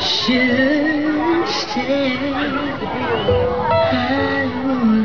should stay. I will